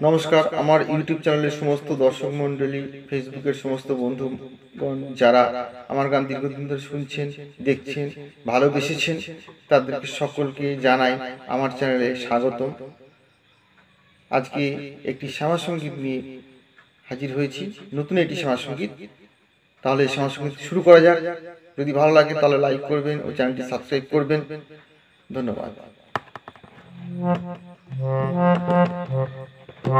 নমস্কার আমার ইউটিউব চ্যানেলের সমস্ত দর্শক মণ্ডলী ফেসবুকের সমস্ত বন্ধুগণ যারা আমার গান দীর্ঘদিন ধরে শুনছেন দেখছেন ভালোবেসেছেন তাদেরকে সকলকে জানাই আমার চ্যানেলে স্বাগতম। আজকে একটি শ্যামা সংগীত নিয়ে হাজির হয়েছি। নতুন একটি শ্যামা সংগীত। তাহলে শ্যামা সংগীত শুরু করা যাক। যদি ভালো লাগে তাহলে লাইক করবেন ও চ্যানেলটি সাবস্ক্রাইব করবেন। ধন্যবাদ। কত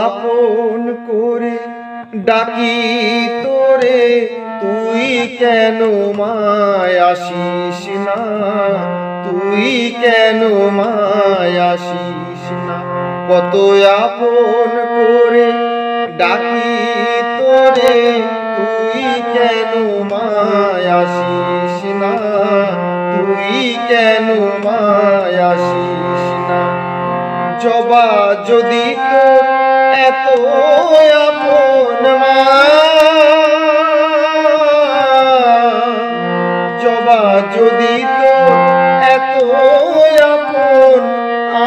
আপন করে ডাকি তোরে তুই কেন মায় আসিস না? তুই কেন মায় আসিস না? কত আপন করে ডাকি তোরে, তুই কেন মায় আসিস না? তুই কেন মায় না? জবা যদি তোর এত আপন মা যদি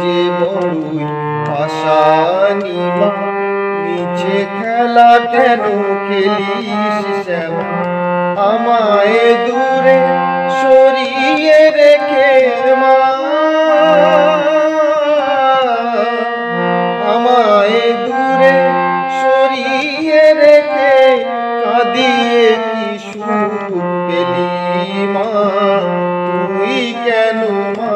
যে বড়ই ভাষানি মা মিছে খেলা কেন খেলিস শ্যামা? আমায় দূরে সরিয়ে রেখে মা। আমায় মা? কেন না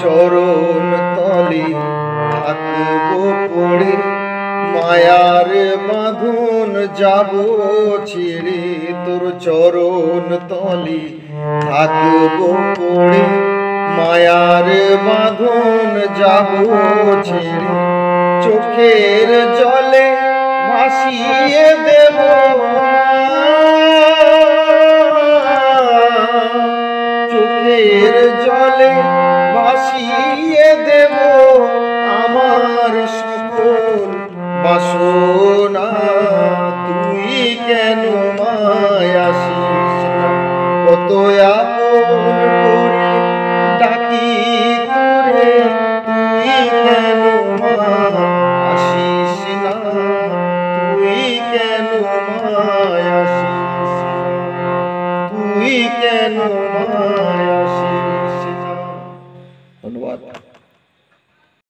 চরণ তলে থাকব পড়ে। মায়ার বাঁধন যাব ছেড়ে, তোর চরণ তলে থাকব পড়ে। মায়ার বাঁধন যাব ছেড়ে, চোখের জলে ভাসিয়ে দেব দেব আমার সকল বাসনা। তুই কেন মায় আসিস না কত